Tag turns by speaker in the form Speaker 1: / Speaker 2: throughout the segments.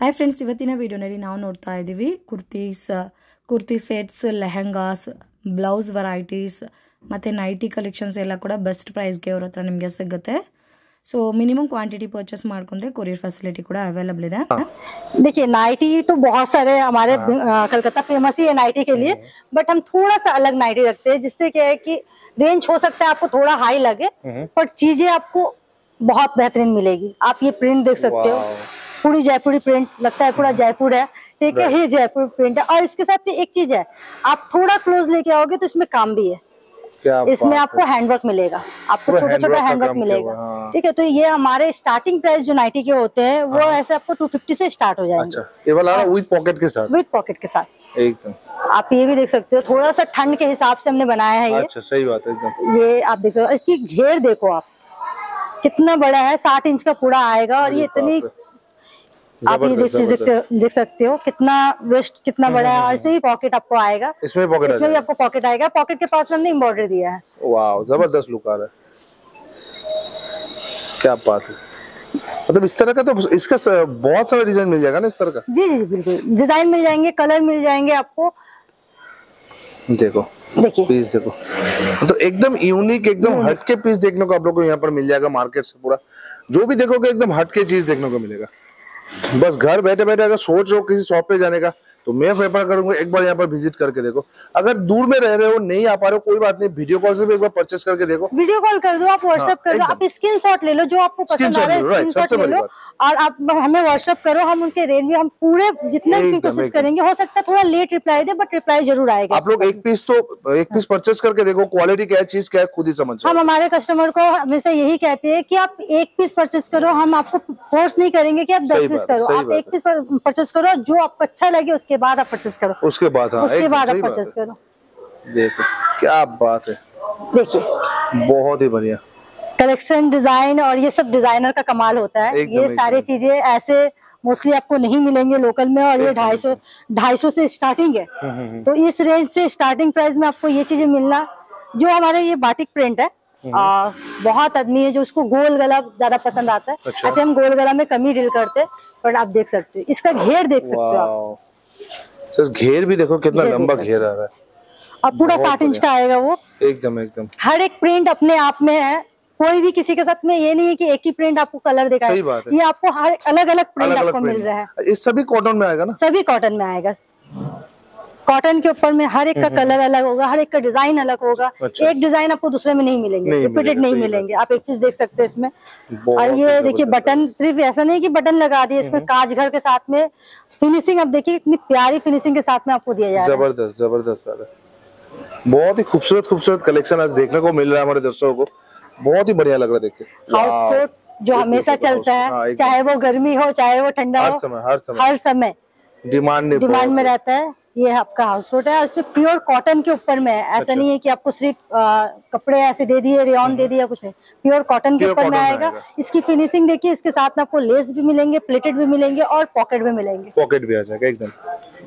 Speaker 1: Hi friends ಇವತ್ತಿನ ವಿಡಿಯೋನಲ್ಲಿ ನಾವು ನೋಡ್ತಾ ಇದ್ದೀವಿ kurtis kurti sets lehengas blouse varieties ಮತ್ತು ನೈಟಿ ಕಲೆಕ್ಷನ್ಸ್ ಎಲ್ಲ ಕೂಡ ಬೆಸ್ಟ್ ಪ್ರೈಸ್ಗೆ ಅವ್ರ ಹತ್ರ ನಿಮಗೆ ಸಿಗುತ್ತೆ ಸೊ ಮಿನಿಮಮ್ ಕ್ವಾಂಟಿಟಿ ಪರ್ಚೇಸ್ ಮಾಡ್ಕೊಂಡ್ರೆ ಕೊರಿಯರ್ ಫೆಸಿಲಿಟಿ ಕೂಡ ಅವೈಲೇಬಲ್ ಇದೆ
Speaker 2: देखिए नाइटी तो बहुत सारे हमारे अ, कलकत्ता फेमस ही है नाइटी के लिए बट हम थोड़ा सा अलग नाइटी रखते हैं जिससे क्या है कि रेंज हो सकता है आपको थोड़ा हाई लगे पर चीजें आपको बहुत बेहतरीन मिलेगी आप ये प्रिंट देख सकते हो पूरी जयपुरी प्रिंट लगता है पूरा जयपुर है। ठीक है ये जयपुर प्रिंट है। और इसके साथ भी एक चीज़ है आप थोड़ा क्लोज लेके आओगे तो इसमें काम भी है।
Speaker 3: क्या
Speaker 2: इसमें आपको हैंडवर्क मिलेगा। आपको छोटा छोटा हैंडवर्क मिलेगा।
Speaker 3: हाँ।
Speaker 2: ठीक है तो ये हमारे स्टार्टिंग प्राइस जो नाइटी के होते हैं वो ऐसे आपको 250 से स्टार्ट हो जाएँगे।
Speaker 3: अच्छा विद पॉकेट के साथ?
Speaker 2: विद पॉकेट के साथ।
Speaker 3: एकदम।
Speaker 2: आप ये भी देख सकते हो थोड़ा सा ठंड के हिसाब से हमने बनाया है ये।
Speaker 3: अच्छा सही बात है एकदम।
Speaker 2: ये आप देख सकते हो इसकी घेर देखो आप। कितना बड़ा है साठ इंच का पूरा आएगा और ये इतनी। आप ये देख
Speaker 3: ज़बरदस्त,
Speaker 2: देख सकते हो कितना वेस्ट कितना बड़ा है। और इसमें भी पॉकेट आपको आएगा।
Speaker 3: इसमें पॉकेट
Speaker 2: इसमें भी आपको पॉकेट आएगा। पॉकेट के पास में हमने एम्ब्रॉयडरी दिया है।
Speaker 3: वाह ज़बरदस्त लुक आ रहा है। क्या बात है। मतलब इस तरह का तो इसका बहुत सारा डिज़ाइन मिल जाएगा ना इस तरह का?
Speaker 2: जी जी बिल्कुल। डिज़ाइन मिल जाएँगे कलर मिल जाएँगे आपको।
Speaker 3: देखो
Speaker 2: देखिए।
Speaker 3: पीस देखो। तो एकदम यूनिक एकदम हटके पीस देखने को आप लोग को यहाँ पर मिल जाएगा मार्केट से पूरा। जो भी देखोगे एकदम हटके चीज़ देखने को मिलेगा। बस घर बैठे बैठे अगर सोच रहे हो किसी शॉप पे जाने का तो मैं प्रेफर करूँगा एक बार यहाँ पर विज़िट करके देखो। अगर दूर में रह रहे हो नहीं आ पा रहे हो कोई बात नहीं वीडियो कॉल से भी एक बार परचेस करके देखो।
Speaker 2: वीडियो कॉल कर दो आप व्हाट्सएप कर दो आप स्क्रीन शॉट ले लो जो आपको पसंद आ रहा है स्क्रीन शॉट ले लो। और आप हमें व्हाट्सएप करो हम उनके रेट भी हम पूरे जितना भी कोशिश करेंगे हो सकता है थोड़ा लेट रिप्लाई दे बट रिप्लाई ज़रूर आएगा।
Speaker 3: आप लोग एक पीस तो एक पीस परचेस करके देखो क्वालिटी क्या है चीज़ क्या है खुद ही समझ
Speaker 2: हम हमारे कस्टमर को हमेशा यही कहते हैं की आप एक पीस परचेस करो हम आपको फोर्स नहीं करेंगे की आप दस पीस करो। आप एक पीस परचेस करो जो आपको अच्छा लगे उसके बाद आप परचेस करो।
Speaker 3: उसके बाद हाँ
Speaker 2: उसके बाद आप परचेस करो।
Speaker 3: देखो क्या बात है।
Speaker 2: देखिए।
Speaker 3: बहुत ही बढ़िया।
Speaker 2: कलेक्शन डिज़ाइन और ये सब डिज़ाइनर का कमाल होता है। ये सारी चीज़ें ऐसे मोस्टली आपको नहीं मिलेंगे लोकल में और ये ढाई सौ ढाई सौ से स्टार्टिंग है। तो इस रेंज से स्टार्टिंग प्राइस में आपको ये चीज़ें मिलना जो हमारे ये बाटिक प्रिंट है आ, बहुत आदमी है जो उसको गोल गला ज़्यादा पसंद आता है।
Speaker 3: अच्छा।
Speaker 2: ऐसे हम गोल गला में कमी डील करते हैं बट आप देख सकते हो। इसका घेर देख सकते हो आप।
Speaker 3: सर घेर भी देखो कितना लंबा घेर आ रहा है।
Speaker 2: और पूरा साठ इंच का आएगा वो।
Speaker 3: एकदम एकदम।
Speaker 2: हर एक प्रिंट अपने आप में है। कोई भी किसी के साथ में ये नहीं है कि एक ही प्रिंट आपको कलर
Speaker 3: बात है।
Speaker 2: ये आपको हर अलग अलग प्रिंट
Speaker 3: अलग
Speaker 2: आपको मिल रहा है।
Speaker 3: ये सभी कॉटन में आएगा ना?
Speaker 2: सभी कॉटन में आएगा। कॉटन के ऊपर में हर एक का कलर अलग होगा हर एक का डिज़ाइन अलग होगा।
Speaker 3: अच्छा।
Speaker 2: एक डिज़ाइन आपको दूसरे में नहीं मिलेंगे रिपीटेड नहीं मिलेंगे। आप एक चीज़ देख सकते हो इसमें। और ये देखिए बटन सिर्फ़ ऐसा नहीं कि बटन लगा दिए इसमें कांच घर के साथ में फिनिशिंग आप देखिए कितनी प्यारी फिनिशिंग के साथ में आपको दिया जा रहा है।
Speaker 3: ज़बरदस्त ज़बरदस्त बहुत ही खूबसूरत खूबसूरत कलेक्शन आज देखने को मिल रहा है हमारे दर्शकों को। बहुत ही बढ़िया लग रहा है देख के।
Speaker 2: हाउस कोट जो हमेशा चलता
Speaker 3: हाँ,
Speaker 2: है चाहे वो गर्मी हो चाहे वो ठंडा हो
Speaker 3: हर समय।
Speaker 2: हर समय।
Speaker 3: डिमांड
Speaker 2: डिमांड में रहता है। ये आपका हाउस कोट है और इसमें प्योर कॉटन के ऊपर में है। ऐसा
Speaker 3: अच्छा।
Speaker 2: नहीं है कि आपको सिर्फ़ कपड़े ऐसे दे दिए रेयन दे दिया कुछ नहीं। प्योर कॉटन के ऊपर में आएगा। इसकी फिनिशिंग देखिए इसके साथ में आपको लेस भी मिलेंगे प्लेटेड भी मिलेंगे और पॉकेट भी मिलेंगे।
Speaker 3: पॉकेट भी आ जाएगा एकदम।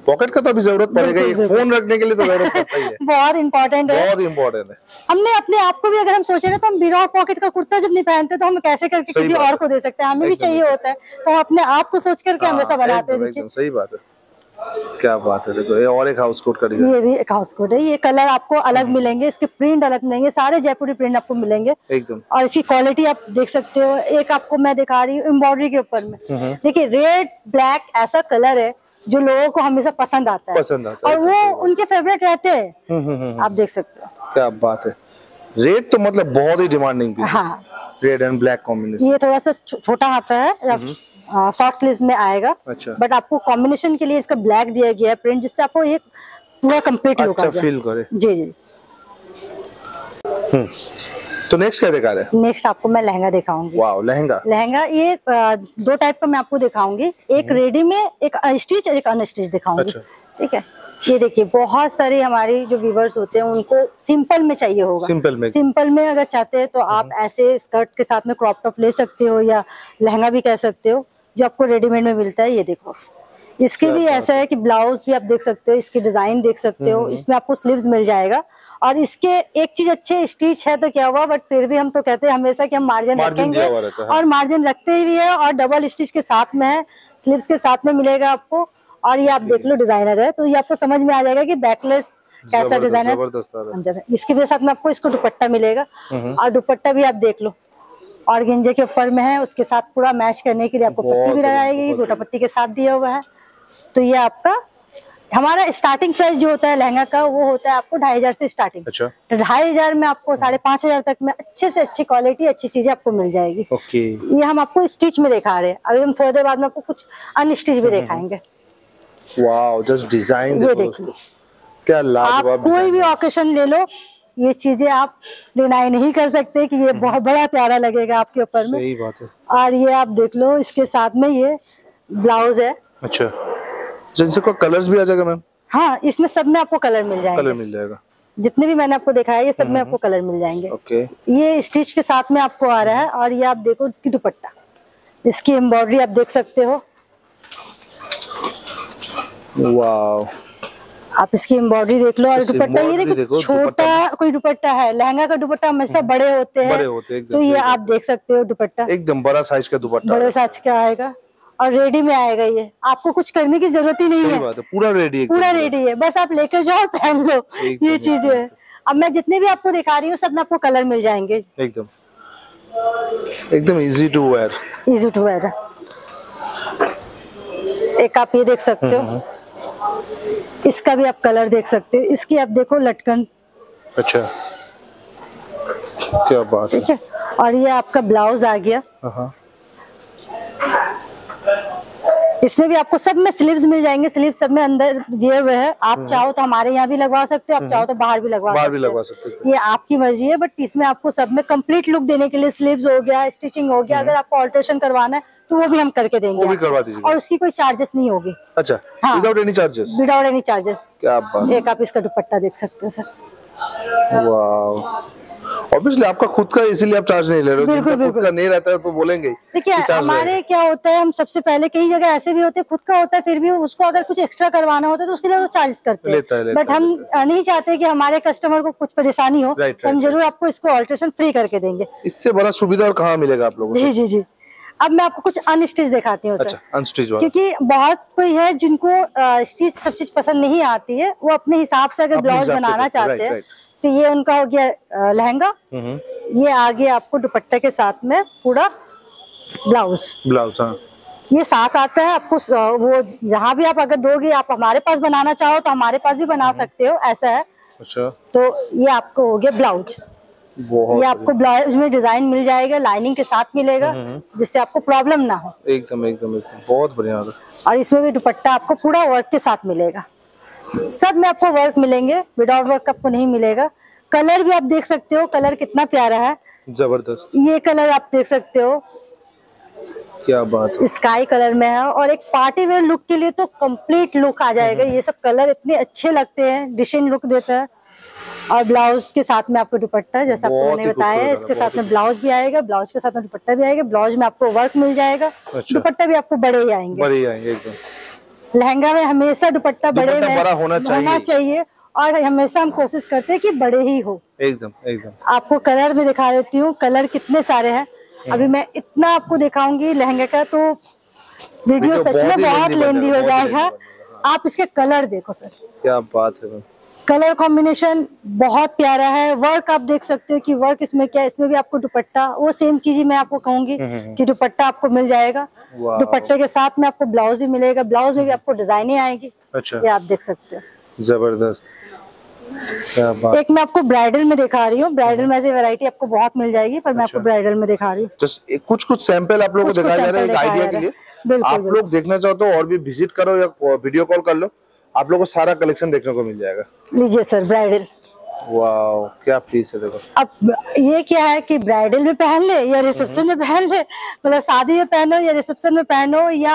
Speaker 3: पॉकेट का तो अभी ज़रूरत पड़ेगा एक फ़ोन रखने के लिए तो ज़रूरत पड़ता ही है।
Speaker 2: बहुत इंपॉर्टेंट है।
Speaker 3: बहुत इम्पोर्टेंट है।
Speaker 2: हमने अपने आप को भी अगर हम सोचे ना तो हम बिना पॉकेट का कुर्ता जब नहीं पहनते तो हम कैसे करके किसी और को दे सकते हैं? हमें भी चाहिए होता है। तो हम अपने आप को सोच करके हमेशा
Speaker 3: हाँ,
Speaker 2: बनाते हैं।
Speaker 3: सही बात है। क्या बात है देखो ये और एक हाउस कोट का डिज़ाइन
Speaker 2: ये भी एक हाउस कोट है। ये कलर आपको अलग मिलेंगे इसके प्रिंट अलग मिलेंगे सारे जयपुरी प्रिंट आपको मिलेंगे।
Speaker 3: एकदम।
Speaker 2: और इसकी क्वालिटी आप देख सकते हो एक आपको मैं दिखा रही हूँ एम्ब्रॉयडरी के ऊपर में। देखिए रेड ब्लैक ऐसा कलर है जो लोगों को हमेशा पसंद आता है।
Speaker 3: पसंद आता
Speaker 2: और वो उनके फेवरेट रहते हैं।
Speaker 3: हम्म, हम्म, हम्म,
Speaker 2: आप देख सकते हो।
Speaker 3: क्या बात है। रेड तो मतलब बहुत ही डिमांडिंग
Speaker 2: हाँ।
Speaker 3: रेड एंड ब्लैक कॉम्बिनेशन
Speaker 2: ये थोड़ा सा छोटा आता है शॉर्ट स्लीव में आएगा।
Speaker 3: अच्छा।
Speaker 2: बट आपको कॉम्बिनेशन के लिए इसका ब्लैक दिया गया है प्रिंट जिससे आपको एक पूरा कंप्लीट लुक
Speaker 3: अच्छा फील करे।
Speaker 2: जी जी।
Speaker 3: तो नेक्स्ट क्या दिखा रहे हैं?
Speaker 2: नेक्स्ट आपको मैं लहंगा दिखाऊँगी।
Speaker 3: वाओ लहंगा।
Speaker 2: लहंगा ये दो टाइप का मैं आपको दिखाऊँगी। एक रेडी में एक स्टिच एक अनस्टिच दिखाऊँगी।
Speaker 3: अच्छा।
Speaker 2: ठीक है? ये देखिए बहुत सारे हमारी जो व्यूवर्स होते हैं उनको सिंपल में चाहिए होगा।
Speaker 3: सिंपल में।
Speaker 2: सिंपल में अगर चाहते हैं तो आप ऐसे स्कर्ट के साथ में क्रॉप टॉप ले सकते हो या लहंगा भी कह सकते हो। जो आपको रेडीमेड में मिलता है ये देखो। इसके भी ऐसा है। कि ब्लाउज भी आप देख सकते हो इसकी डिज़ाइन देख सकते हो इसमें आपको स्लीव्स मिल जाएगा। और इसके एक चीज़ अच्छे स्टिच है तो क्या हुआ बट फिर भी हम तो कहते हैं हमेशा कि हम मार्जिन रखेंगे। और मार्जिन रखते ही है और डबल स्टिच के साथ में है स्लीव्स के साथ में मिलेगा आपको। और ये आप देख लो डिज़ाइनर है तो ये आपको समझ में आ जाएगा की बैकलेस कैसा
Speaker 3: ज़बरदस्त,
Speaker 2: डिज़ाइन
Speaker 3: ज़बरदस्त आ रहा
Speaker 2: जैसे इसके भी साथ में आपको इसको दुपट्टा मिलेगा।
Speaker 3: हम्म।
Speaker 2: और दुपट्टा भी आप देख लो। और गेंजे के ऊपर में है उसके साथ पूरा मैच करने के लिए आपको पट्टी भी लगाएगी गोटा पट्टी के साथ दिया हुआ है। तो ये आपका हमारा स्टार्टिंग प्राइस जो होता है लहंगा का वो होता है आपको ढाई हज़ार से स्टार्टिंग
Speaker 3: अच्छा।
Speaker 2: तो ढाई हज़ार में आपको साढ़े पाँच हज़ार तक में अच्छे से अच्छी क्वालिटी अच्छी चीज़ें आपको मिल जाएगी।
Speaker 3: ओके।
Speaker 2: ये हम आपको स्टिच में दिखा रहे हैं। अभी हम थोड़ी देर बाद में आपको कुछ अनस्टिच भी दिखाएँगे।
Speaker 3: वाओ जस्ट डिज़ाइन
Speaker 2: ये
Speaker 3: देखो
Speaker 2: देख लो
Speaker 3: दोस्तों। क्या
Speaker 2: आप कोई भी। ऑकेशन ले लो ये चीज़ें आप डिनाई नहीं कर सकते कि ये बहुत बड़ा प्यारा लगेगा आपके ऊपर में।
Speaker 3: सही बात है।
Speaker 2: और ये आप देख लो इसके साथ में ये ब्लाउज है।
Speaker 3: अच्छा। जिनसे को कलर्स भी आ जाएगा मैम
Speaker 2: हाँ इसमें सब में आपको कलर मिल जाएगा।
Speaker 3: कलर मिल जाएगा।
Speaker 2: जितने भी मैंने आपको दिखाया ये सब में आपको कलर मिल जाएँगे।
Speaker 3: ओके।
Speaker 2: ये स्टिच के साथ में आपको आ रहा है और ये आप देखो इसकी दुपट्टा। इसकी एम्ब्रॉयडरी आप देख सकते हो।
Speaker 3: वाओ
Speaker 2: आप इसकी एम्ब्रॉयडरी देख लो और दुपट्टा ये
Speaker 3: देखो,
Speaker 2: छोटा कोई दुपट्टा है लहंगा का दुपट्टा हमेशा बड़े होते हैं।
Speaker 3: बड़े होते हैं,
Speaker 2: तो ये आप देख सकते हो दुपट्टा।
Speaker 3: एकदम बड़ा साइज़ का दुपट्टा
Speaker 2: बड़े साइज़ का आएगा और रेडी में आएगा ये। आपको कुछ करने की ज़रूरत ही नहीं है।
Speaker 3: पूरा रेडी
Speaker 2: पूरा रेडी है। बस आप लेकर जाओ और पहन लो ये चीज़ है। अब मैं जितने भी आपको दिखा रही हूँ सब में आपको कलर मिल जाएँगे।
Speaker 3: एकदम। एकदम easy to wear
Speaker 2: easy to wear एक आप ये देख सकते
Speaker 3: हम्म,
Speaker 2: हो इसका भी आप कलर देख सकते हो। इसकी आप देखो लटकन।
Speaker 3: अच्छा। क्या बात है।
Speaker 2: ठीक है? और ये आपका ब्लाउज आ गया।
Speaker 3: हाँ
Speaker 2: इसमें भी आपको सब में स्लीव्स मिल जाएँगे स्लीव सब में अंदर दिए हुए हैं। आप चाहो तो हमारे यहाँ भी लगवा सकते हो आप चाहो तो बाहर भी लगवा
Speaker 3: हम्म। बाहर भी लगवा सकते हो।
Speaker 2: ये आपकी मर्ज़ी है बट इसमें आपको सब में कंप्लीट लुक देने के लिए स्लीव्स हो गया स्टिचिंग हो गया अगर आपको ऑल्ट्रेशन करवाना है तो वो भी हम करके देंगे
Speaker 3: हम्म। वो भी करवा दीजिएगा।
Speaker 2: और उसकी कोई चार्जेस नहीं होगी।
Speaker 3: अच्छा। Without any charges
Speaker 2: without any charges
Speaker 3: क्या
Speaker 2: एक आप इसका दुपट्टा देख सकते हो सर।
Speaker 3: वाह। ऑब्वियसली आपका खुद का इसीलिए आप चार्ज नहीं ले रहे हो।
Speaker 2: बिल्कुल,
Speaker 3: खुद
Speaker 2: बिल्कुल।
Speaker 3: का नहीं रहता है तो बोलेंगे
Speaker 2: देखिए हमारे क्या होता है हम सबसे पहले कई जगह ऐसे भी होते हैं खुद का होता है फिर भी उसको अगर कुछ एक्स्ट्रा करवाना होता है तो उसके लिए वो चार्ज करते
Speaker 3: हैं।
Speaker 2: बट हम नहीं चाहते कि हमारे कस्टमर को कुछ परेशानी हो हम ज़रूर आपको इसको ऑल्ट्रेशन फ्री करके देंगे।
Speaker 3: इससे बड़ा सुविधा और कहाँ मिलेगा आप लोगों को
Speaker 2: जी जी जी। अब मैं आपको कुछ अनस्टिच दिखाती हूँ
Speaker 3: अच्छा अनस्टिच
Speaker 2: क्योंकि बहुत कोई है जिनको स्टिच सब चीज़ पसंद नहीं आती है वो अपने हिसाब से अगर ब्लाउज बनाना चाहते हैं. तो ये उनका हो गया लहंगा। ये आ गया आपको दुपट्टे के साथ में पूरा ब्लाउज।
Speaker 3: ब्लाउज हाँ।
Speaker 2: ये साथ आता है आपको वो जहाँ भी आप अगर दोगे आप हमारे पास बनाना चाहो तो हमारे पास भी बना सकते हो ऐसा है।
Speaker 3: अच्छा।
Speaker 2: तो ये आपको हो गया ब्लाउज। ये आपको ब्लाउज में डिज़ाइन मिल जाएगा लाइनिंग के साथ मिलेगा जिससे आपको प्रॉब्लम ना हो।
Speaker 3: एकदम एकदम एकदम। बहुत बढ़िया।
Speaker 2: और इसमें भी दुपट्टा आपको पूरा वर्क के साथ मिलेगा। सब में आपको वर्क मिलेंगे विदाउट वर्क आपको नहीं मिलेगा। कलर भी आप देख सकते हो कलर कितना प्यारा है।
Speaker 3: ज़बरदस्त।
Speaker 2: ये कलर आप देख सकते हो।
Speaker 3: क्या बात है।
Speaker 2: स्काई कलर में है और एक पार्टी वेयर लुक के लिए तो कंप्लीट लुक आ जाएगा। ये सब कलर इतने अच्छे लगते हैं डिशन लुक देता है। और ब्लाउज के साथ में आपको दुपट्टा जैसा आपको मैंने बताया इसके साथ में ब्लाउज भी आएगा ब्लाउज के साथ में दुपट्टा भी आएगा ब्लाउज में आपको वर्क मिल जाएगा।
Speaker 3: अच्छा।
Speaker 2: दुपट्टा भी आपको बड़े ही आएँगे।
Speaker 3: बड़े ही आएँगे एकदम।
Speaker 2: लहंगा में हमेशा दुपट्टा बड़े में
Speaker 3: बड़ा होना चाहिए।
Speaker 2: चाहिए और हमेशा हम कोशिश करते हैं कि बड़े ही हो।
Speaker 3: एकदम एकदम।
Speaker 2: आपको कलर में दिखा देती हूँ कलर कितने सारे हैं। अभी मैं इतना आपको दिखाऊँगी लहंगे का तो वीडियो सच में
Speaker 3: बहुत
Speaker 2: लेंदी हो
Speaker 3: जाएगा, ही।
Speaker 2: आप इसके कलर देखो सर।
Speaker 3: क्या बात है
Speaker 2: कलर कॉम्बिनेशन बहुत प्यारा है। वर्क आप देख सकते हो कि वर्क इसमें क्या है इसमें भी आपको दुपट्टा वो सेम चीज़ ही मैं आपको कहूँगी कि दुपट्टा आपको मिल जाएगा। दुपट्टे के साथ में आपको ब्लाउज भी मिलेगा ब्लाउज में भी आपको डिजाइने आएगी।
Speaker 3: अच्छा।
Speaker 2: ये आप देख सकते हो।
Speaker 3: ज़बरदस्त।
Speaker 2: एक मैं आपको ब्राइडल में दिखा रही हूँ। ब्राइडल में ऐसी वैरायटी आपको बहुत मिल जाएगी पर मैं आपको ब्राइडल में दिखा रही हूँ।
Speaker 3: कुछ कुछ सैंपल आप लोगों को दिखाया जा रहा है आइडिया के लिए। आप। लोग देखना चाहो तो और भी विज़िट करो या वीडियो कॉल कर लो। आप लोगों को सारा कलेक्शन देखने को मिल जाएगा।
Speaker 2: लीजिए सर ब्राइडल
Speaker 3: वाह क्या पीस है देखो।
Speaker 2: अब ये क्या है कि ब्राइडल में पहन ले या रिसेप्शन में पहन ले? मतलब शादी में पहनो या रिसेप्शन में पहनो या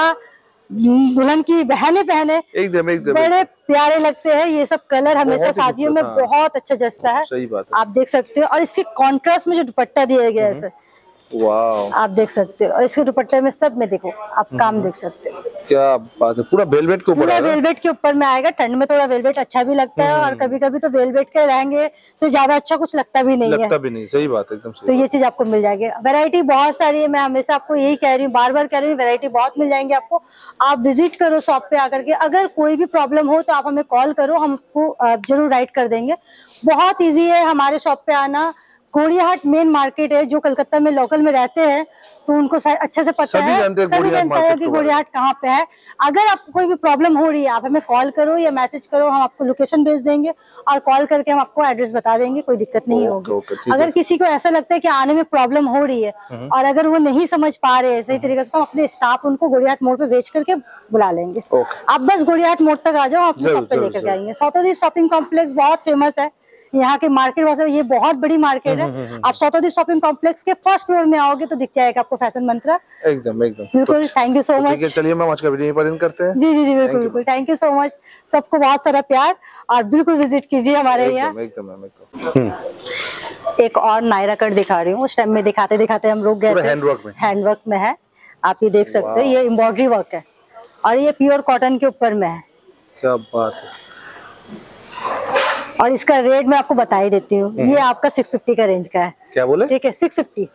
Speaker 2: हम्म, दुल्हन की बहने पहने।
Speaker 3: एकदम एकदम
Speaker 2: बड़े प्यारे लगते हैं ये सब कलर हमेशा शादियों में
Speaker 3: हाँ।
Speaker 2: बहुत अच्छा जचता है।
Speaker 3: सही बात है।
Speaker 2: आप देख सकते हो और इसके कॉन्ट्रास्ट में जो दुपट्टा दिया गया है सर
Speaker 3: वाह
Speaker 2: आप देख सकते हो। और इसके दुपट्टे में सब में देखो आप काम देख सकते हो।
Speaker 3: क्या बात है पूरा वेलवेट के ऊपर
Speaker 2: पूरा वेलवेट के ऊपर में आएगा ठंड में थोड़ा वेलवेट अच्छा भी लगता है और कभी कभी तो वेलवेट के लहंगे से ज़्यादा अच्छा कुछ लगता भी नहीं
Speaker 3: लगता है भी नहीं सही बात है एकदम
Speaker 2: तो ये चीज़ आपको मिल जाएगी। वैरायटी बहुत सारी है मैं हमेशा आपको यही कह रही हूँ बार बार कह रही हूँ वेरायटी बहुत मिल जाएँगे आपको। आप विज़िट करो शॉप पे आकर के अगर कोई भी प्रॉब्लम हो तो आप हमें कॉल करो हम आपको ज़रूर राइड कर देंगे। बहुत ईजी है हमारे शॉप पे आना घोड़ियाहाट मेन मार्केट है जो कलकत्ता में लोकल में रहते हैं तो उनको अच्छे से पता है सभी जानते हैं कि। घोड़ियाहाट कहाँ पे है। अगर आपको कोई भी प्रॉब्लम हो रही है आप हमें कॉल करो या मैसेज करो हम आपको लोकेशन भेज देंगे और कॉल करके हम आपको एड्रेस बता देंगे कोई दिक्कत नहीं होगी। अगर किसी को ऐसा लगता है की आने में प्रॉब्लम हो रही है और अगर वो नहीं समझ पा रहे हैं सही तरीके से तो हम अपने स्टाफ उनको गोड़ियाहाट मोड़ पे भेज करके बुला लेंगे। आप बस गोड़ियाहाट मोड़ तक आ जाओ आप लेकर के। आएँगे सौतोदी शॉपिंग कॉम्प्लेक्स बहुत फ़ेमस है। यहाँ के मार्केट वैसे ये बहुत बड़ी मार्केट
Speaker 3: हम्म,
Speaker 2: है आप सौतोदी शॉपिंग कॉम्प्लेक्स के फ़र्स्ट फ्लोर में आओगे तो दिख जाएगा आपको फ़ैशन मंत्रा।
Speaker 3: एकदम एकदम।
Speaker 2: बिल्कुल थैंक यू सो
Speaker 3: ठीक है
Speaker 2: मच
Speaker 3: चलिए मैम आज का वीडियो यहीं पर करते हैं।
Speaker 2: जी जी जी बिल्कुल बिल्कुल थैंक यू सो मच सबको बहुत सारा प्यार और बिल्कुल विज़िट कीजिए हमारे यहाँ।
Speaker 3: एकदम हम्म,
Speaker 2: एक और नायरा कट दिखा रही हूँ उस टाइम में दिखाते दिखाते हम लोग गए। हैंडवर्क में। है। आप ये देख सकते हैं ये एम्ब्रॉयडरी वर्क है। और ये प्योर कॉटन के ऊपर में है।
Speaker 3: क्या बात है।
Speaker 2: और इसका रेट मैं आपको बता ही देती हूँ।
Speaker 3: हम्म।
Speaker 2: ये आपका 650 का रेंज का है।
Speaker 3: क्या बोले?
Speaker 2: ठीक है 650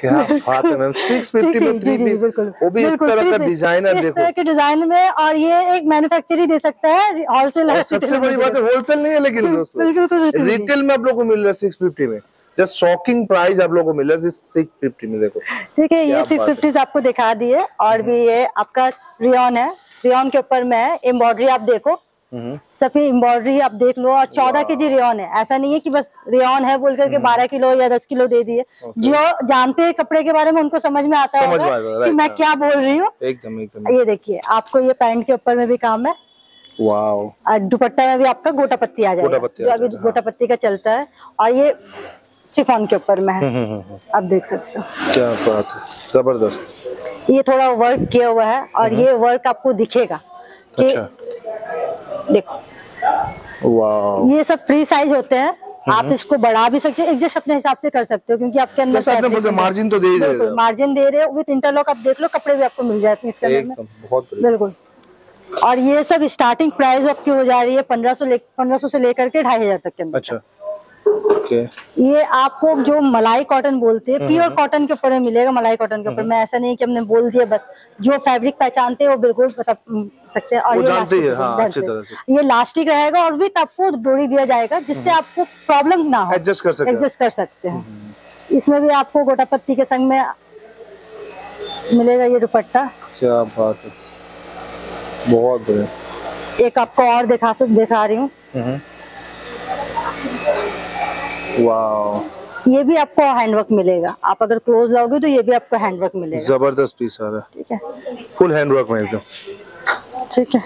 Speaker 3: क्या बात है मैम सिक्स फिफ्टी
Speaker 2: ठीक
Speaker 3: में थ्री
Speaker 2: जी, जी,
Speaker 3: पीस वो भी इस तरह का
Speaker 2: piece।
Speaker 3: डिज़ाइनर
Speaker 2: इस तरह के डिज़ाइन में और ये एक मैन्युफैक्चर ही दे सकता है होलसेल
Speaker 3: सबसे बड़ी बात है होलसेल नहीं है लेकिन दोस्तों। रिटेल में आप लोग को मिल रहा है सिक्स फिफ्टी में। जस्ट शॉकिंग प्राइस आप लोग को मिल रहा है सिक्स फिफ्टी में देखो।
Speaker 2: ठीक है ये सिक्स फिफ्टी आपको दिखा दिए और भी ये आपका रियोन है। रियोन के ऊपर में एम्ब्रॉयडरी आप देखो।
Speaker 3: हम्म,
Speaker 2: सफी एम्ब्रॉयडरी आप देख लो और चौदह के जी रेन है। ऐसा नहीं है कि बस रेन है बोल करके बारह किलो या दस किलो दे दिए। जो जानते हैं कपड़े के बारे में उनको समझ में आता होगा कि मैं
Speaker 3: हाँ।
Speaker 2: क्या बोल रही हूँ।
Speaker 3: एकदम एकदम।
Speaker 2: ये देखिए आपको ये पैंट के ऊपर में भी काम है। दुपट्टा में भी आपका गोटा पत्ती आ जाएगा। जो अभी गोटा पत्ती का चलता है और ये सिफॉन के ऊपर में है।
Speaker 3: हम्म, हम्म, हम्म,
Speaker 2: आप देख सकते हो।
Speaker 3: क्या बात है ज़बरदस्त।
Speaker 2: ये थोड़ा वर्क किया हुआ है और ये वर्क आपको दिखेगा कि
Speaker 3: अच्छा।
Speaker 2: देखो। ये सब फ्री साइज़ होते हैं। आप इसको बढ़ा भी सकते हो। एडजस्ट अपने हिसाब से कर सकते हो क्योंकि आपके अंदर तो
Speaker 3: मार्जिन तो दे रहे हो
Speaker 2: मार्जिन दे रहे हो। विद इंटरलॉक आप देख लो कपड़े भी आपको मिल जाते हैं इसके अंदर में। बिल्कुल। और ये सब स्टार्टिंग प्राइस आपकी हो जा रही है पंद्रह सौ पंद्रह सौ से लेकर के ढाई हज़ार तक के अंदर
Speaker 3: अच्छा। ओके।
Speaker 2: ये आपको जो मलाई कॉटन बोलते हैं प्योर कॉटन के ऊपर में मिलेगा मलाई कॉटन के ऊपर। में ऐसा नहीं कि हमने बोल दिया बस जो फैब्रिक पहचानते हैं वो बिल्कुल बता हम्म, सकते हैं। और ये
Speaker 3: जानते ही
Speaker 2: लास्टिक
Speaker 3: है, हाँ, अच्छी तरह से।
Speaker 2: ये लास्टिक रहेगा और विथ आपको डोरी दिया जाएगा जिससे आपको प्रॉब्लम ना हो।
Speaker 3: एडजस्ट कर सकते हैं
Speaker 2: एडजस्ट कर सकते हैं। इसमें भी आपको गोटा पत्ती के संग में मिलेगा ये दुपट्टा।
Speaker 3: क्या बात है। बहुत बढ़िया।
Speaker 2: एक आपको और दिखा दिखा रही हूँ।
Speaker 3: हम्म।
Speaker 2: ये भी आपको हैंडवर्क मिलेगा। आप अगर क्लोज लाओगे तो ये भी आपको हैंडवर्क मिलेगा।
Speaker 3: ज़बरदस्त पीस आ रहा
Speaker 2: ठीक है?
Speaker 3: फुल हैंडवर्क में एकदम।
Speaker 2: ठीक है।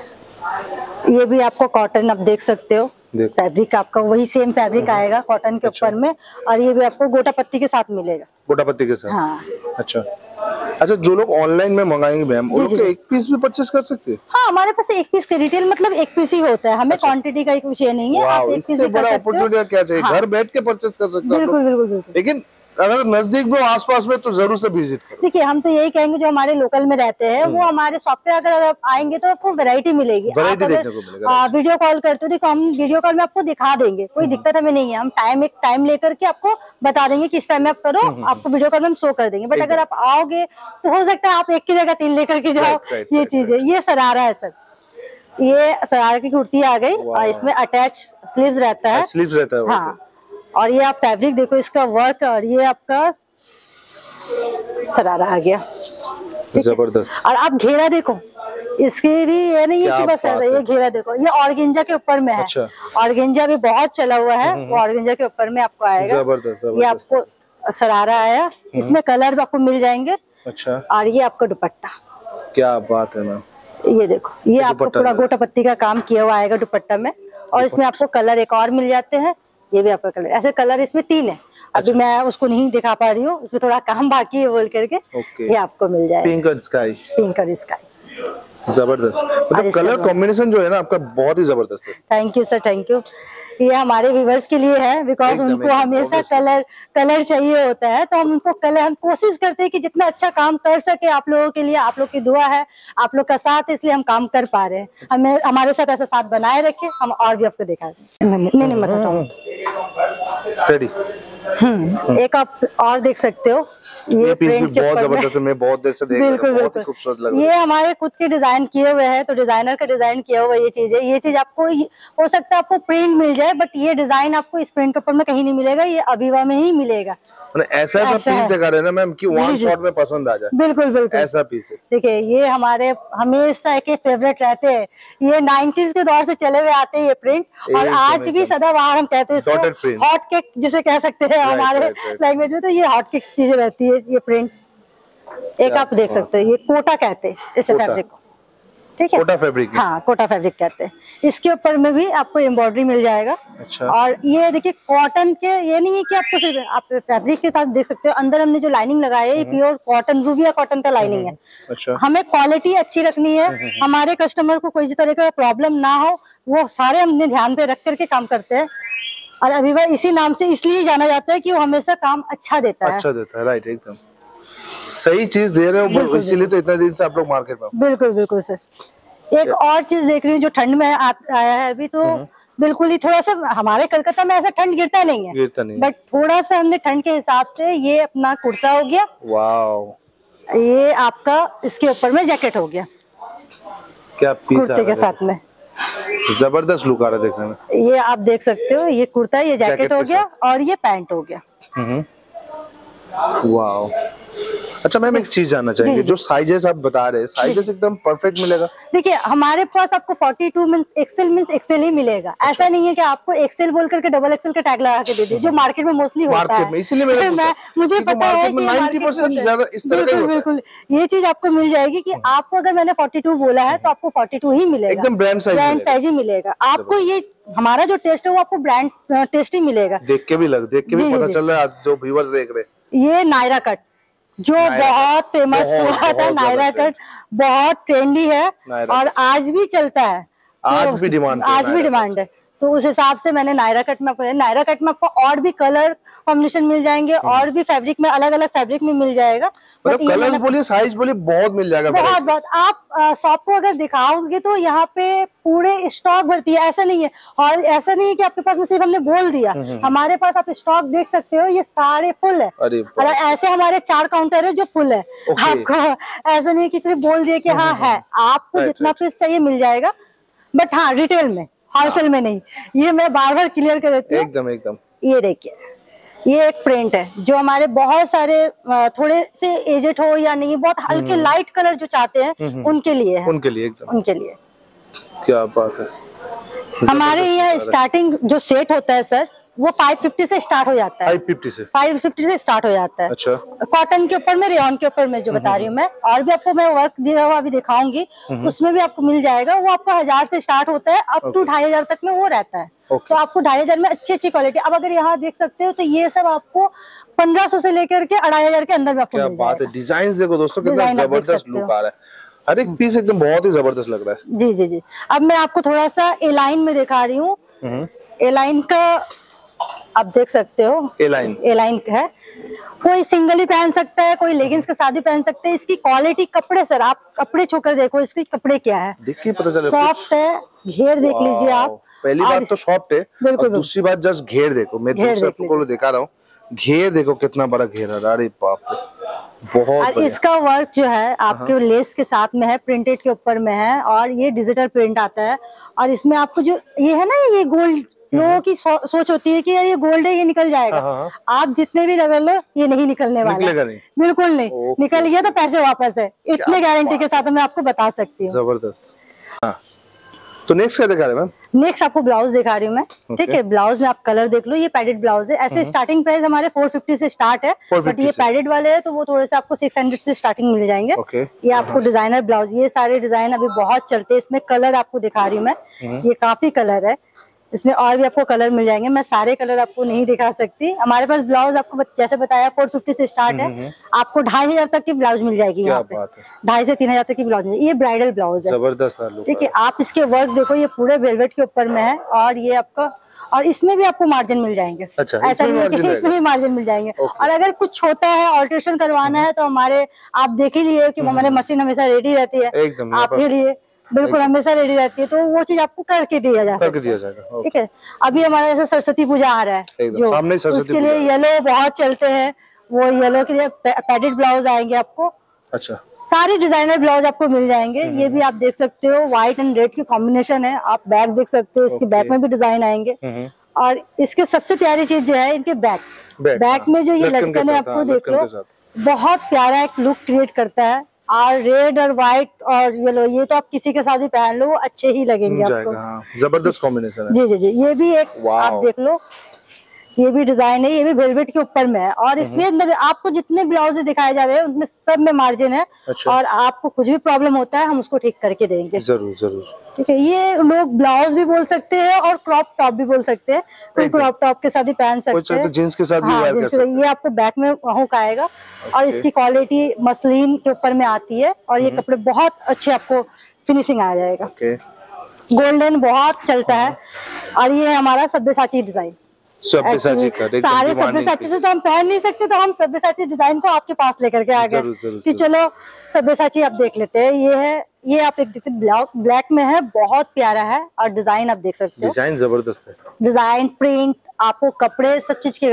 Speaker 2: ये भी आपको कॉटन आप देख सकते हो। फैब्रिक आपका वही सेम फैब्रिक आएगा कॉटन के ऊपर अच्छा। में। और ये भी आपको गोटा पत्ती के साथ मिलेगा।
Speaker 3: गोटा पत्ती के साथ?
Speaker 2: हाँ।
Speaker 3: अच्छा। अच्छा जो लोग ऑनलाइन में मंगाएँगे मैम लोग। एक पीस भी परचेस कर सकते हैं
Speaker 2: हाँ हमारे पास एक पीस के रिटेल मतलब एक पीस ही होता है हमें क्वांटिटी का कुछ नहीं है आप एक पीस
Speaker 3: बड़ा अपॉर्चुनिटी क्या चाहिए
Speaker 2: हाँ।
Speaker 3: घर बैठ के परचेस कर सकते हो।
Speaker 2: बिल्कुल बिल्कुल
Speaker 3: लेकिन अगर नज़दीक में हो, आसपास में तो ज़रूर से विज़िट करो।
Speaker 2: देखिए हम तो यही कहेंगे जो हमारे लोकल में रहते हैं वो हमारे शॉप पे अगर आप आएँगे तो आपको वैरायटी मिलेगी।
Speaker 3: हम्म।
Speaker 2: आप अगर,
Speaker 3: देखने को मिलेगा,
Speaker 2: आ, वीडियो कॉल करते हो देखो हम वीडियो कॉल में आपको दिखा देंगे
Speaker 3: हम्म।
Speaker 2: कोई दिक्कत हमें नहीं है। हम टाइम एक टाइम लेकर के आपको बता देंगे किस टाइम में आप करो
Speaker 3: हम्म,
Speaker 2: आपको वीडियो कॉल में हम शो कर देंगे। बट अगर आप आओगे तो हो सकता है आप एक की जगह तीन लेकर के जाओ। ये चीज़ है। ये सरारा है सर। ये सरारा की कुर्ती आ गई और इसमें अटैच स्लीव रहता है।
Speaker 3: स्लीव रहता है
Speaker 2: हाँ। और ये आप फैब्रिक देखो इसका वर्क और ये आपका सरारा आ गया।
Speaker 3: ज़बरदस्त।
Speaker 2: और आप घेरा देखो इसके भी ये नहीं है
Speaker 3: क्या
Speaker 2: कि बस ऐसा ये घेरा देखो ये ऑर्गेंजा के ऊपर में है।
Speaker 3: अच्छा। हम्म,
Speaker 2: ऑर्गेंजा भी बहुत चला हुआ है वो ऑर्गेंजा के ऊपर में आपको आएगा।
Speaker 3: ज़बरदस्त,
Speaker 2: ये आपको सरारा आया इसमें कलर भी आपको मिल जाएँगे।
Speaker 3: अच्छा।
Speaker 2: और ये आपका दुपट्टा।
Speaker 3: क्या बात है मैम
Speaker 2: ये देखो ये आपको पूरा गोटा पत्ती का काम किया हुआ आएगा दुपट्टा में। और इसमें आपको कलर एक और मिल जाते हैं। ये भी आपका कलर ऐसे कलर इसमें तीन है। अभी
Speaker 3: अच्छा।
Speaker 2: मैं उसको नहीं दिखा पा रही हूँ उसमें थोड़ा काम बाकी है बोल करके। ये आपको मिल जाए
Speaker 3: पिंक और स्काई
Speaker 2: पिंक और स्काई
Speaker 3: ज़बरदस्त। मतलब कलर कॉम्बिनेशन जो है ना आपका बहुत ही ज़बरदस्त है।
Speaker 2: Thank you sir thank you ये हमारे व्यूवर्स के लिए है बिकॉज़ उनको हमेशा कलर कलर चाहिए होता है तो हम उनको कलर हम कोशिश करते हैं कि जितना अच्छा काम कर सके आप लोगों के लिए आप लोग की दुआ है आप लोग का साथ इसलिए हम काम कर पा रहे हैं हमें हमारे साथ ऐसा साथ बनाए रखे हम और भी आपको दिखा नहीं नहीं नहीं, मत हम्म एक आप और देख सकते हो
Speaker 3: ये पीस भी बहुत ज़बरदस्त है मैं बहुत देर से देख रहा
Speaker 2: बिल्कुल
Speaker 3: हूँ बहुत ही खूबसूरत लग रहा
Speaker 2: ये हमारे खुद के डिज़ाइन किए हुए हैं तो डिज़ाइनर का डिज़ाइन किया हुआ ये चीज़ है। ये चीज़ आपको हो सकता है आपको प्रिंट मिल जाए बट ये डिज़ाइन आपको इस प्रिंट के ऊपर में कहीं नहीं मिलेगा ये अभिवा में ही मिलेगा।
Speaker 3: ऐसा ऐसा पीस दिखा रहे ना मैम कि वन। शॉट में पसंद आ जाए।
Speaker 2: बिल्कुल बिल्कुल।
Speaker 3: ऐसा पीस है।
Speaker 2: देखिए ये हमारे हमेशा के फेवरेट रहते हैं। ये 90s के दौर से चले हुए आते हैं ये प्रिंट और आज भी
Speaker 3: एकदम।
Speaker 2: सदाबहार हम कहते हैं इसको हॉट केक जिसे कह सकते हैं हमारे। लैंग्वेज में तो ये हॉट केक चीज़ें रहती है ये प्रिंट एक आप देख सकते हो ये कोटा कहते हैं इसे। फैब्रिक को। ठीक है?
Speaker 3: कोटा फैब्रिक। हाँ
Speaker 2: कोटा फैब्रिक कहते हैं। इसके ऊपर में भी आपको एम्ब्रॉयडरी मिल जाएगा।
Speaker 3: अच्छा।
Speaker 2: और ये देखिए कॉटन के ये नहीं है कि आपको सिर्फ़ आप फैब्रिक के साथ देख सकते हो। अंदर हमने जो लाइनिंग लगाई है ये प्योर कॉटन रूबिया कॉटन का लाइनिंग है।
Speaker 3: अच्छा।
Speaker 2: हमें क्वालिटी अच्छी रखनी है। हमारे कस्टमर को कोई तरह का प्रॉब्लम ना हो वो सारे हमने ध्यान पे रख करके काम करते हैं। और अभिवा इसी नाम से इसलिए जाना जाता है कि वो हमेशा काम अच्छा देता है।
Speaker 3: अच्छा देता है राइट एकदम। सही चीज़ दे रहे हो
Speaker 2: बिल्कुल,
Speaker 3: इसीलिए तो इतने दिन से आप लोग मार्केट में
Speaker 2: बिल्कुल बिल्कुल सर। एक और चीज़ देख रही हूँ जो ठंड में आ, आया है अभी तो बिल्कुल ही थोड़ा सा हमारे कलकत्ता में ऐसा ठंड गिरता नहीं है।
Speaker 3: गिरता नहीं
Speaker 2: बट थोड़ा सा हमने ठंड के हिसाब से ये अपना कुर्ता हो गया।
Speaker 3: वाओ
Speaker 2: ये आपका इसके ऊपर में जैकेट हो गया।
Speaker 3: क्या पीस
Speaker 2: कुर्ते के साथ में।
Speaker 3: ज़बरदस्त लुक आ रहा है देखने में।
Speaker 2: ये आप देख सकते हो ये कुर्ता ये
Speaker 3: जैकेट
Speaker 2: हो गया और ये पैंट हो गया।
Speaker 3: वाओ अच्छा मैम एक चीज़ जानना चाहेंगे
Speaker 2: जो
Speaker 3: साइजेस आप बता रहे हैं साइजेस एकदम परफेक्ट मिलेगा।
Speaker 2: देखिए हमारे पास आपको 42 मीन्स एक्सेल मीन्स एक्सेल ही मिलेगा।
Speaker 3: अच्छा।
Speaker 2: ऐसा नहीं है कि आपको एक्सेल बोल करके डबल एक्सेल का टैग लगा के दे दिए जो मार्केट में मोस्टली होता है।
Speaker 3: इसीलिए
Speaker 2: मैं मुझे पता है
Speaker 3: मार्केट में
Speaker 2: कि
Speaker 3: 90%
Speaker 2: मार्केट में होता।
Speaker 3: ज़्यादा इस तरह का
Speaker 2: बिल्कुल बिल्कुल। ये चीज़ आपको मिल जाएगी की आपको अगर मैंने 42 बोला है तो आपको 42 ही मिलेगा।
Speaker 3: एकदम brand size
Speaker 2: ब्रांड साइज़ ही मिलेगा। आपको ये हमारा जो टेस्ट है वो आपको ब्रांड टेस्ट ही मिलेगा।
Speaker 3: देख के भी लग देख के भी पता चल रहा है जो व्यूअर्स देख रहे
Speaker 2: ये नायरा कट जो बहुत फ़ेमस हुआ था नायरा कट बहुत ट्रेंडी है और आज भी चलता है।
Speaker 3: आज
Speaker 2: तो
Speaker 3: भी डिमांड
Speaker 2: आज भी डिमांड है। तो उस हिसाब से मैंने नायरा कट में आपको नायरा कट में आपको और भी कलर कॉम्बिनेशन मिल जाएँगे और भी फैब्रिक में अलग अलग फैब्रिक में मिल जाएगा। बट
Speaker 3: मतलब बोलिए साइज़ बोलिए बहुत मिल जाएगा
Speaker 2: बहुत बहुत। आप शॉप को अगर दिखाओगे तो यहाँ पे पूरे स्टॉक भरती है। ऐसा नहीं है। और ऐसा नहीं है कि आपके पास में सिर्फ़ हमने बोल दिया। हमारे पास आप स्टॉक देख सकते हो ये सारे फुल है।
Speaker 3: अरे
Speaker 2: और ऐसे हमारे चार काउंटर है जो फुल है। आपको ऐसा नहीं है कि सिर्फ़ बोल दिया कि हाँ है। आपको जितना. पीस चाहिए मिल जाएगा। बट हाँ रिटेल में। होलसेल में नहीं। ये मैं बार बार क्लियर कर देती हूँ।
Speaker 3: एकदम एकदम।
Speaker 2: ये देखिए ये एक प्रिंट है जो हमारे बहुत सारे थोड़े से एजेड हो या नहीं बहुत हल्के लाइट कलर जो चाहते हैं उनके लिए है।
Speaker 3: उनके लिए एकदम।
Speaker 2: उनके लिए।
Speaker 3: क्या बात है।
Speaker 2: हमारे यहाँ स्टार्टिंग जो सेट होता है सर वो 550 से स्टार्ट हो जाता है।
Speaker 3: फाइव फिफ्टी से?
Speaker 2: 550 से स्टार्ट हो जाता है।
Speaker 3: अच्छा।
Speaker 2: कॉटन के ऊपर में रेन के ऊपर में जो बता रही हूँ मैं और भी आपको मैं वर्क दिया हुआ अभी दिखाऊँगी उसमें भी आपको मिल जाएगा। वो आपको हज़ार से स्टार्ट होता है अप टू ढाई हज़ार तक में वो रहता है।
Speaker 3: Okay.
Speaker 2: तो आपको ढाई हज़ार में अच्छी अच्छी क्वालिटी अब अगर यहाँ देख सकते हो तो ये सब आपको पंद्रह सौ से लेकर के अढ़ाई हज़ार के अंदर में आपको
Speaker 3: क्या बात है। डिज़ाइन देखो दोस्तों कितना
Speaker 2: Design आप देख
Speaker 3: ज़बरदस्त लुक आ रहा है। हर एक पीस एकदम बहुत ही ज़बरदस्त लग रहा है।
Speaker 2: जी जी जी। अब मैं आपको थोड़ा सा ए लाइन में दिखा रही हूँ।
Speaker 3: हम्म।
Speaker 2: ए लाइन का आप देख सकते हो। एलाइन एलाइन है। कोई सिंगल ही पहन सकता है कोई लेगिंग्स के साथ भी पहन सकते हैं। इसकी क्वालिटी कपड़े सर आप कपड़े छोकर देखो इसके कपड़े क्या है।
Speaker 3: देख पता चला
Speaker 2: सॉफ्ट है घेर देख लीजिए आप।
Speaker 3: पहली बात तो सॉफ्ट है
Speaker 2: बिल्कुल,
Speaker 3: दूसरी बात जस्ट घेर देखो। मैं दूसरे
Speaker 2: देख
Speaker 3: रहा हूँ। घेर देखो कितना बड़ा घेर है। अरे बाप बहुत
Speaker 2: और इसका वर्क जो है आपके लेस के साथ में है प्रिंटेड के ऊपर में है और ये डिजिटल प्रिंट आता है। और इसमें आपको जो ये है ना ये गोल्ड लोगों की सो, सोच होती है कि यार ये गोल्ड है ये निकल जाएगा।
Speaker 3: हाँ, हाँ,
Speaker 2: आप जितने भी लगा लो ये नहीं निकलने वाला।
Speaker 3: निकलेगा नहीं।
Speaker 2: बिल्कुल नहीं। निकल गया तो पैसे वापस है। इतने गारंटी के साथ मैं आपको बता सकती हूँ।
Speaker 3: ज़बरदस्त। हाँ। तो नेक्स्ट क्या दिखा रहे मैम?
Speaker 2: नेक्स्ट आपको ब्लाउज दिखा रही हूँ मैं। ठीक है ब्लाउज में आप कलर देख लो ये पैडेड ब्लाउज है। ऐसे स्टार्टिंग प्राइस हमारे 450 से स्टार्ट है बट ये पैडेड वाले हैं तो वो थोड़े से आपको 600 से स्टार्टिंग मिल जाएँगे।
Speaker 3: ओके।
Speaker 2: ये आपको डिज़ाइनर ब्लाउज ये सारे डिज़ाइन अभी बहुत चलते हैं। इसमें कलर आपको दिखा रही हूँ मैं। ये काफ़ी कलर है। इसमें और भी आपको कलर मिल जाएँगे। मैं सारे कलर आपको नहीं दिखा सकती। हमारे पास ब्लाउज आपको जैसे बताया फोर फिफ्टी से स्टार्ट है। आपको ढाई हज़ार तक की ब्लाउज मिल जाएगी यहाँ पे। ढाई से तीन हज़ार तक की ब्लाउज मिल ये ब्राइडल ब्लाउज है।
Speaker 3: ज़बरदस्त
Speaker 2: ठीक है आप इसके वर्क देखो ये पूरे वेलवेट के ऊपर में है और ये आपका और इसमें भी आपको मार्जिन मिल जाएँगे।
Speaker 3: अच्छा,
Speaker 2: ऐसा नहीं है कि इसमें भी मार्जिन मिल जाएँगे। और अगर कुछ होता है ऑल्ट्रेशन करवाना है तो हमारे आप देख ही लिए कि हमारे मशीन हमेशा रेडी रहती है। आपके लिए। बिल्कुल हमेशा रेडी रहती है तो वो चीज़ आपको करके दिया जा
Speaker 3: करके
Speaker 2: सकता
Speaker 3: दिया
Speaker 2: है।
Speaker 3: जाएगा
Speaker 2: ठीक है? अभी हमारा जैसे सरस्वती पूजा आ रहा है
Speaker 3: एकदम, सामने
Speaker 2: उसके लिए येलो बहुत चलते हैं वो येलो के लिए पैडेड ब्लाउज आएँगे आपको।
Speaker 3: अच्छा।
Speaker 2: सारे डिज़ाइनर ब्लाउज आपको मिल जाएँगे
Speaker 3: हम्म,
Speaker 2: ये भी आप देख सकते हो व्हाइट एंड रेड की कॉम्बिनेशन है आप बैक देख सकते हो इसके. बैक में भी डिज़ाइन आएँगे।
Speaker 3: हम्म
Speaker 2: और इसके सबसे प्यारी चीज़ जो है इनके बैक बैक
Speaker 3: हाँ,
Speaker 2: में जो ये
Speaker 3: लटकन
Speaker 2: है आपको
Speaker 3: हाँ,
Speaker 2: देख लो बहुत प्यारा एक लुक क्रिएट करता है। और रेड और व्हाइट और येलो ये तो आप किसी के साथ भी पहन लो अच्छे ही लगेंगे आपको।
Speaker 3: हाँ। ज़बरदस्त कॉम्बिनेशन है।
Speaker 2: जी जी जी। ये भी एक आप देख लो ये भी डिज़ाइन है ये भी वेलवेट के ऊपर में है।
Speaker 3: हम्म।
Speaker 2: और इसमें अंदर आपको जितने ब्लाउज दिखाए जा रहे हैं उनमें सब में मार्जिन है
Speaker 3: अच्छा।
Speaker 2: और आपको कुछ भी प्रॉब्लम होता है हम उसको ठीक करके देंगे।
Speaker 3: ज़रूर ज़रूर।
Speaker 2: ठीक है ये लोग ब्लाउज भी बोल सकते हैं और क्रॉप टॉप भी बोल सकते हैं। कोई क्रॉप टॉप के साथ भी पहन
Speaker 3: कोई
Speaker 2: सकते
Speaker 3: तो
Speaker 2: हैं।
Speaker 3: जींस के साथ
Speaker 2: हाँ ये आपको बैक में हुक आएगा और इसकी क्वालिटी मसलिन के ऊपर में आती है और
Speaker 3: हम्म।
Speaker 2: ये कपड़े बहुत अच्छे आपको फिनिशिंग आ जाएगा। गोल्डन बहुत चलता है। और ये है हमारा सब्यसाची डिज़ाइन
Speaker 3: सब्यसाची का
Speaker 2: सारे सब्यसाची से तो हम पहन नहीं सकते तो हम सब्यसाची डिज़ाइन को आपके पास लेकर के आ गए कि चलो सब्यसाची आप देख लेते हैं। ये है ये आप एक देखते ब्लैक ब्लैक में है बहुत प्यारा है और डिज़ाइन आप देख सकते हो।
Speaker 3: डिज़ाइन ज़बरदस्त है।
Speaker 2: डिज़ाइन प्रिंट आपको कपड़े सब चीज़ के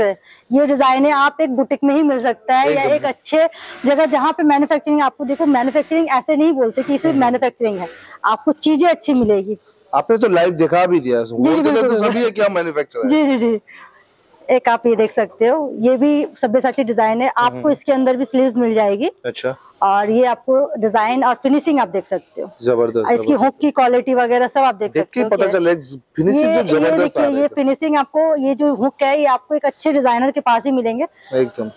Speaker 2: ये डिज़ाइन है आप एक बुटीक में ही मिल सकता है या एक अच्छे जगह जहाँ पे मैन्युफैक्चरिंग आपको देखो मैन्युफैक्चरिंग ऐसे नहीं बोलते कि सिर्फ़ मैन्युफैक्चरिंग है। आपको चीज़ें अच्छी मिलेगी।
Speaker 3: आपने तो लाइव दिखा भी दिया। बोलते तो सभी है क्या मैन्युफैक्चरर है।
Speaker 2: जी जी जी। एक आप ये देख सकते हो ये भी सब्यसाची डिज़ाइन है। आपको इसके अंदर भी स्लीव्स मिल जाएगी।
Speaker 3: अच्छा।
Speaker 2: और ये आपको डिज़ाइन और फिनिशिंग आप देख सकते हो।
Speaker 3: ज़बरदस्त
Speaker 2: इसकी हुक की क्वालिटी वगैरह सब आप देख
Speaker 3: देख
Speaker 2: सकते हो
Speaker 3: पता चले
Speaker 2: ये
Speaker 3: फिनिशिंग
Speaker 2: ये
Speaker 3: तो
Speaker 2: देखिए ये फिनिशिंग आपको ये जो हुक है ये आपको एक अच्छे डिज़ाइनर के पास ही मिलेंगे।
Speaker 3: एकदम।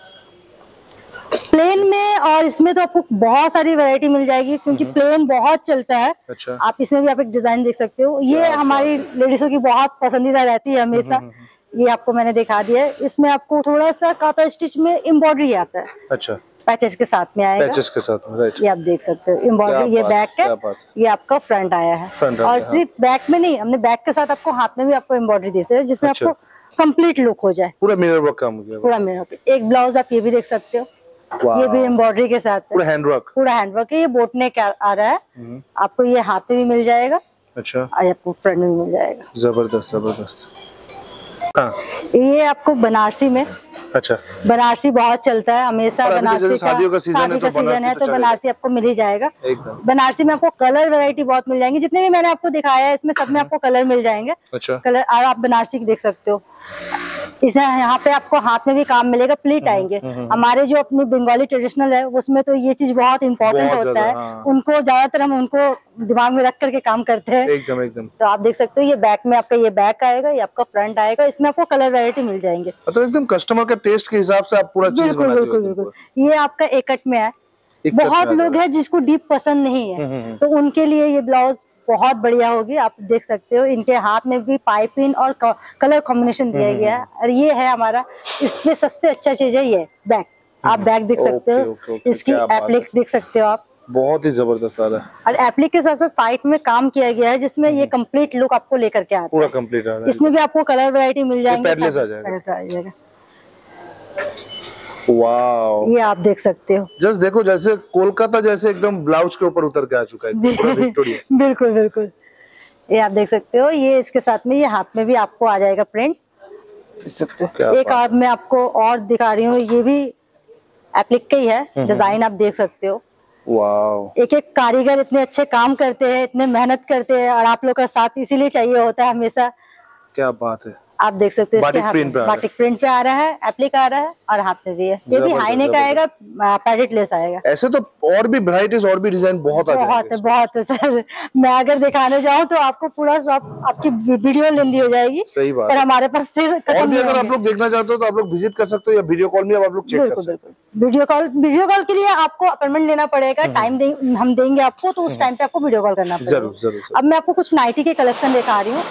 Speaker 2: प्लेन में और इसमें तो आपको बहुत सारी वैरायटी मिल जाएगी क्योंकि प्लेन बहुत चलता है।
Speaker 3: अच्छा।
Speaker 2: आप इसमें भी आप एक डिज़ाइन देख सकते हो। ये हमारी लेडीजों की बहुत पसंदीदा रहती है हमेशा। ये आपको मैंने दिखा दिया है। इसमें आपको थोड़ा सा काता स्टिच में एम्ब्रॉयडरी आता है।
Speaker 3: अच्छा।
Speaker 2: पैचेस के साथ में आएगा।
Speaker 3: पैचेस के साथ में राइट
Speaker 2: ये आप देख सकते हो। एम्ब्रॉयडरी ये बैक है। ये आपका फ्रंट आया है।
Speaker 3: Front
Speaker 2: और
Speaker 3: है,
Speaker 2: सिर्फ़ बैक में नहीं हमने बैक के साथ आपको हाथ में भी आपको एम्ब्रॉयडरी देते हैं जिसमें
Speaker 3: अच्छा।
Speaker 2: आपको कंप्लीट लुक हो जाए।
Speaker 3: पूरा मिरर वर्क काम हो गया।
Speaker 2: पूरा मेरा एक ब्लाउज आप ये भी देख सकते हो। ये भी एम्ब्रॉयडरी के साथ
Speaker 3: पूरा हैंड वर्क
Speaker 2: पूरा हैंडवर्क है। ये बोट नेक आ रहा है?
Speaker 3: हम्म।
Speaker 2: आपको ये हाथ में भी मिल जाएगा।
Speaker 3: अच्छा।
Speaker 2: आपको फ्रंट में भी मिल जाएगा।
Speaker 3: ज़बरदस्त ज़बरदस्त। हाँ
Speaker 2: ये आपको बनारसी में।
Speaker 3: अच्छा।
Speaker 2: बनारसी बहुत चलता है हमेशा
Speaker 3: तो
Speaker 2: बनारसी
Speaker 3: शादियों का सीज़न है तो
Speaker 2: सीज़न
Speaker 3: बनारसी
Speaker 2: है
Speaker 3: तो
Speaker 2: तो बनारसी आपको मिल ही जाएगा। बनारसी में आपको कलर वैरायटी बहुत मिल जाएँगी। जितने भी मैंने आपको दिखाया है इसमें सब में आपको कलर मिल जाएँगे।
Speaker 3: अच्छा।
Speaker 2: कलर और आप बनारसी देख सकते हो। इसे यहाँ पे आपको हाथ में भी काम मिलेगा
Speaker 3: हम्म,
Speaker 2: प्लीट आएँगे हमारे जो अपनी बंगाली ट्रेडिशनल है उसमें तो ये चीज़ बहुत
Speaker 3: इम्पोर्टेंट
Speaker 2: होता है।
Speaker 3: हाँ।
Speaker 2: उनको ज़्यादातर हम उनको दिमाग में रख करके काम करते हैं।
Speaker 3: एकदम एकदम।
Speaker 2: तो आप देख सकते हो ये बैक में आपका ये बैक आएगा ये आपका फ्रंट आएगा इसमें आपको कलर वेरायटी मिल जाएँगे।
Speaker 3: मतलब एकदम कस्टमर के टेस्ट के हिसाब से आप पूरा चीज़
Speaker 2: बिल्कुल बिल्कुल बिल्कुल। ये आपका एकट में है। बहुत लोग हैं जिसको डीप पसंद नहीं
Speaker 3: हम्म,
Speaker 2: है
Speaker 3: हम्म।
Speaker 2: तो उनके लिए ये ब्लाउज बहुत बढ़िया होगी आप देख सकते हो। इनके हाथ में भी पाइपिंग और कलर कॉम्बिनेशन
Speaker 3: हम्म,
Speaker 2: दिया गया है और ये है हमारा इसमें सबसे अच्छा चीज़ है ये बैग। आप बैग देख सकते हो इसकी एप्लिक देख सकते हो आप।
Speaker 3: बहुत ही ज़बरदस्त आ रहा है।
Speaker 2: और एप्लिक के साथ साथ साइड में काम किया गया है जिसमें ये कंप्लीट लुक आपको लेकर के आता
Speaker 3: हम्म, पूरा कंप्लीट आ रहा है।
Speaker 2: इसमें भी आपको कलर वैरायटी मिल जाएँगे
Speaker 3: पैडलेस आ जाएगा।
Speaker 2: ये आप देख सकते हो।
Speaker 3: जस्ट देखो जैसे कोलकाता जैसे एकदम ब्लाउज के ऊपर उतर के आ चुका है।
Speaker 2: बिल्कुल बिल्कुल। ये आप देख सकते हो ये इसके साथ में ये हाथ में भी आपको आ जाएगा प्रिंट सकते एक और मैं आपको और दिखा रही हूँ ये भी एप्लिक ही है। डिज़ाइन आप देख सकते हो। एक एक कारीगर इतने अच्छे काम करते हैं इतने मेहनत करते हैं और आप लोग का साथ इसीलिए चाहिए होता है हमेशा।
Speaker 3: क्या बात है।
Speaker 2: आप देख सकते हो इसके हाथ
Speaker 3: पे है।
Speaker 2: बाटिक प्रिंट पे आ रहा है एप्लिक आ रहा है और हाथ में भी है। ये भी हाई नेक आएगा पैडेड लेस आएगा।
Speaker 3: ऐसे तो और भी वेराइटीज और भी डिज़ाइन बहुत आ
Speaker 2: बहुत है बहुत है सर। मैं अगर दिखाने जाऊँ तो आपको पूरा सब आपकी वीडियो लेंदी हो जाएगी।
Speaker 3: सही बात।
Speaker 2: पर हमारे पास से
Speaker 3: और भी अगर आप लोग देखना चाहते हो तो आप लोग विज़िट कर सकते हो या वीडियो कॉल में आप लोग चेक कर सकते
Speaker 2: वीडियो कॉल वीडियो कॉल के लिए आपको अपॉइंटमेंट लेना पड़ेगा। टाइम हम देंगे आपको तो उस टाइम पे आपको वीडियो कॉल करना पड़ेगा।
Speaker 3: ज़रूर ज़रूर। ज़रूर
Speaker 2: अब मैं आपको कुछ नाइटी के कलेक्शन दिखा रही हूँ।